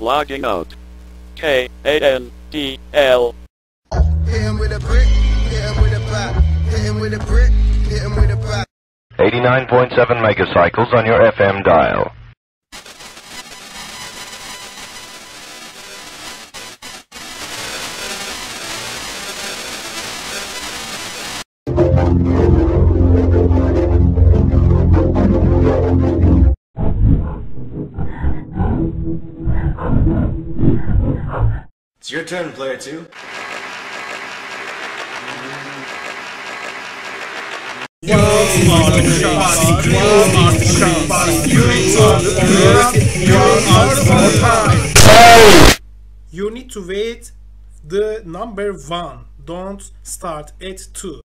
Logging out. K A N D L. Hit him with a brick, hit him with a pop. Hit him with a brick, hit him with a pop. 89.7 megacycles on your FM dial. It's your turn, player two. You need to wait the number one. Don't start at two.